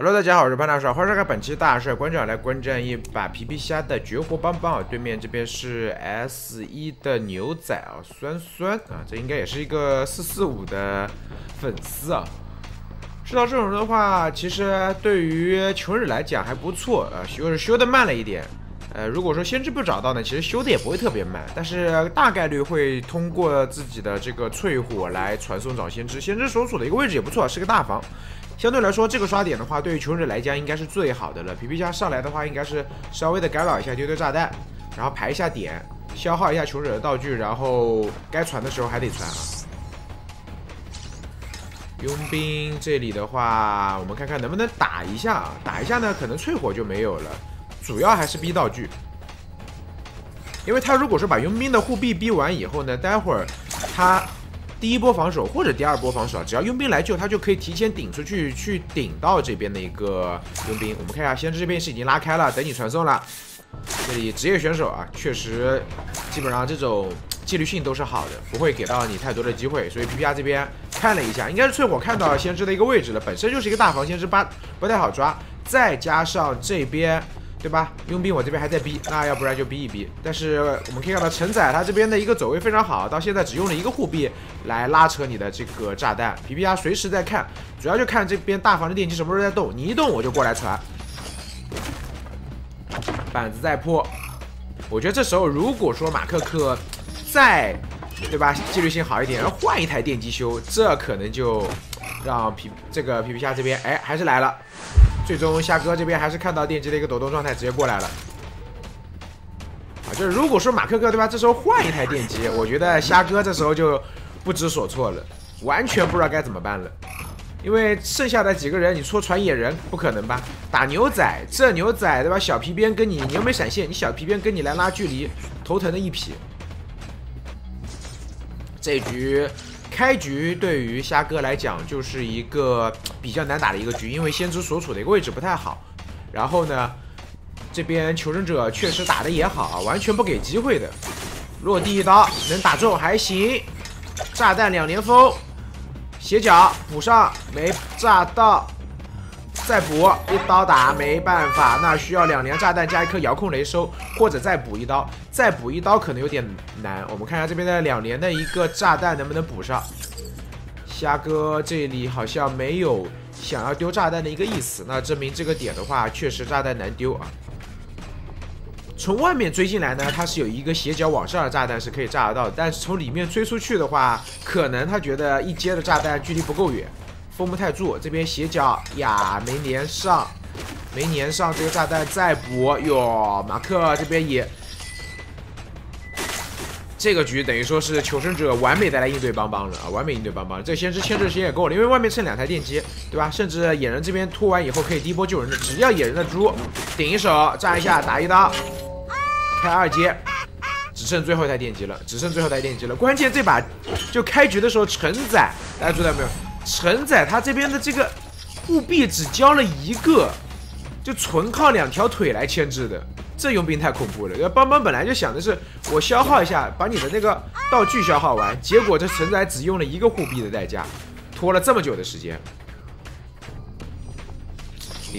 Hello，大家好，我是潘大帅，欢迎收看本期大帅观战，来观战一把皮皮虾的绝活邦邦啊！对面这边是 S 一的牛仔啊，酸酸啊，这应该也是一个四四五的粉丝啊。知道阵容的话，其实对于穷人来讲还不错啊，就是修的慢了一点。呃，如果说先知不找到呢，其实修的也不会特别慢，但是大概率会通过自己的这个淬火来传送找先知。先知所处的一个位置也不错，是个大房。相对来说，这个刷点的话，对于穷者来讲应该是最好的了。皮皮虾上来的话，应该是稍微的干扰一下，丢丢炸弹，然后排一下点，消耗一下穷者的道具，然后该传的时候还得传啊。佣兵这里的话，我们看看能不能打一下？打一下呢，可能淬火就没有了，主要还是逼道具。因为他如果说把佣兵的护臂逼完以后呢，待会儿他。第一波防守或者第二波防守啊，只要佣兵来救，他就可以提前顶出去，去顶到这边的一个佣兵。我们看一下，先知这边是已经拉开了，等你传送了。这里职业选手啊，确实基本上这种纪律性都是好的，不会给到你太多的机会。所以 P P R 这边看了一下，应该是淬火看到先知的一个位置了，本身就是一个大防，先知不不太好抓，再加上这边。对吧？佣兵我这边还在逼，那要不然就逼一逼。但是我们可以看到陈仔他这边的一个走位非常好，到现在只用了一个护臂来拉扯你的这个炸弹。皮皮虾随时在看，主要就看这边大房的电机什么时候在动，你一动我就过来传。板子在破，我觉得这时候如果说马克克再对吧纪律性好一点，然后换一台电机修，这可能就让皮这个皮皮虾这边哎还是来了。最终虾哥这边还是看到电机的一个抖动状态，直接过来了。啊，就是如果说马克克对吧，这时候换一台电机，我觉得虾哥这时候就不知所措了，完全不知道该怎么办了。因为剩下的几个人，你说传野人不可能吧？打牛仔，这牛仔对吧？小皮鞭跟你，你又没闪现，你小皮鞭跟你来拉距离，头疼的一匹。这局。开局对于虾哥来讲就是一个 比较难打的一个局，因为先知所处的一个位置不太好。然后呢，这边求生者确实打的也好，完全不给机会的。落地一刀能打中还行，炸弹两连封，斜角补上没炸到。再补一刀打没办法，那需要两连炸弹加一颗遥控雷收，或者再补一刀，再补一刀可能有点难。我们看一下这边的两连的一个炸弹能不能补上。虾哥这里好像没有想要丢炸弹的一个意思，那证明这个点的话确实炸弹难丢啊。从外面追进来呢，它是有一个斜角往上的炸弹是可以炸得到，但是从里面追出去的话，可能他觉得一阶的炸弹距离不够远。封不太住，这边斜角呀没粘上，没粘上这个炸弹再补哟。马克这边也，这个局等于说是求生者完美的来应对邦邦了啊，完美应对邦邦。这先知牵制时间也够了，因为外面剩两台电机，对吧？甚至野人这边拖完以后可以第一波救人的，只要野人的猪顶一手炸一下打一刀，开二阶，只剩最后一台电机了，只剩最后一台电机了。关键这把就开局的时候，承载大家注意到没有？陈仔他这边的这个护臂只交了一个，就纯靠两条腿来牵制的，这佣兵太恐怖了。要邦邦本来就想的是我消耗一下，把你的那个道具消耗完，结果这陈仔只用了一个护臂的代价，拖了这么久的时间。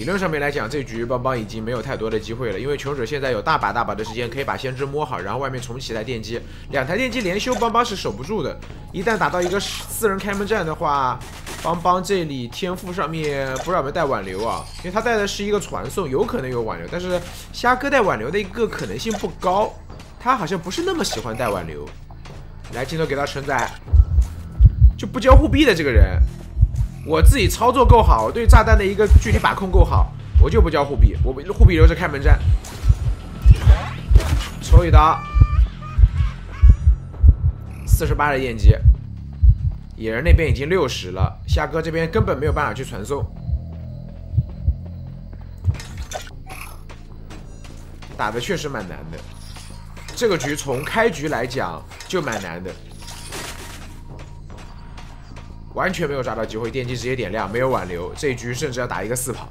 理论上面来讲，这局邦邦已经没有太多的机会了，因为穷者现在有大把大把的时间可以把先知摸好，然后外面重启台电机，两台电机连修，邦邦是守不住的。一旦打到一个四人开门战的话，邦邦这里天赋上面不知道有没有带挽留啊？因为他带的是一个传送，有可能有挽留，但是虾哥带挽留的一个可能性不高，他好像不是那么喜欢带挽留。来，镜头给到陈仔，就不交护臂的这个人。我自己操作够好，我对炸弹的一个距离把控够好，我就不交护臂，我护臂留着开门战。抽一刀，四十八的电机，野人那边已经六十了，夏哥这边根本没有办法去传送，打的确实蛮难的，这个局从开局来讲就蛮难的。完全没有抓到机会，电机直接点亮，没有挽留，这一局甚至要打一个四跑，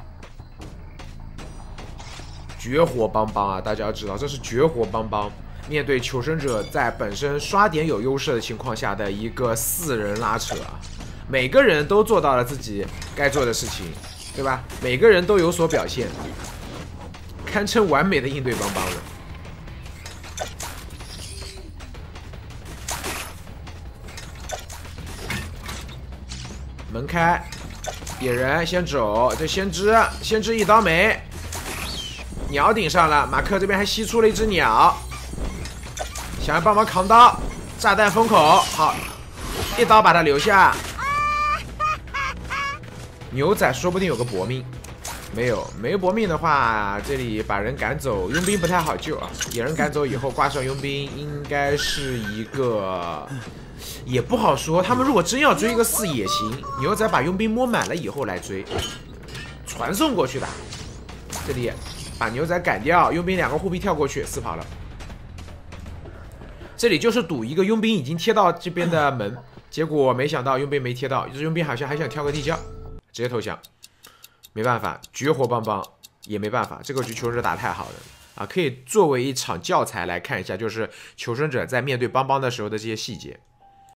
绝活邦邦啊！大家要知道，这是绝活邦邦，面对求生者在本身刷点有优势的情况下的一个四人拉扯啊，每个人都做到了自己该做的事情，对吧？每个人都有所表现，堪称完美的应对邦邦了。门开，野人先走，这先知，先知一刀没，鸟顶上了，马克这边还吸出了一只鸟，想要帮忙扛刀，炸弹封口，好，一刀把他留下。牛仔说不定有个搏命，没有，没搏命的话，这里把人赶走，佣兵不太好救啊。野人赶走以后，挂上佣兵，应该是一个。也不好说，他们如果真要追一个四也行。牛仔把佣兵摸满了以后来追，传送过去的。这里把牛仔赶掉，佣兵两个护臂跳过去，死跑了。这里就是赌一个佣兵已经贴到这边的门，结果没想到佣兵没贴到，佣兵好像还想跳个地窖，直接投降。没办法，绝活邦邦也没办法，这个局求生者打太好了啊！可以作为一场教材来看一下，就是求生者在面对邦邦的时候的这些细节。